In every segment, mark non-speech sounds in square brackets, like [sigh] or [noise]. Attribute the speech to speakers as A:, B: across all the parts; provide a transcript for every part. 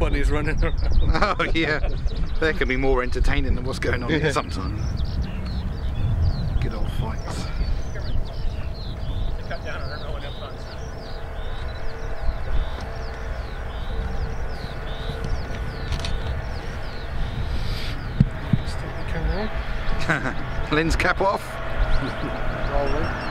A: bunnies running around.
B: Oh yeah, they can be more entertaining than what's going on
A: Yeah.
B: here sometimes. Good old fights.
C: Cut down on [laughs] her going up on
A: Stick the camera on.
B: Lens cap off.
A: Rolling. [laughs]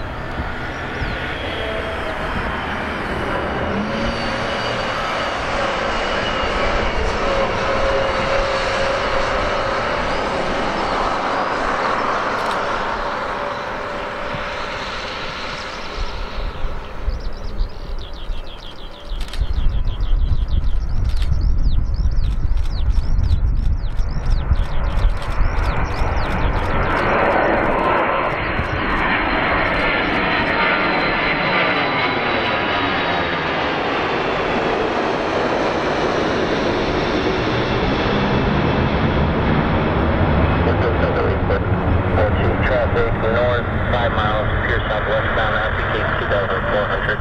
D: Traffic north, 5 miles, pure southwest bound, application 2400.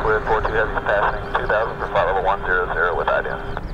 D: Clear 42 heavy passing 2000 for flight level 100 with IDM.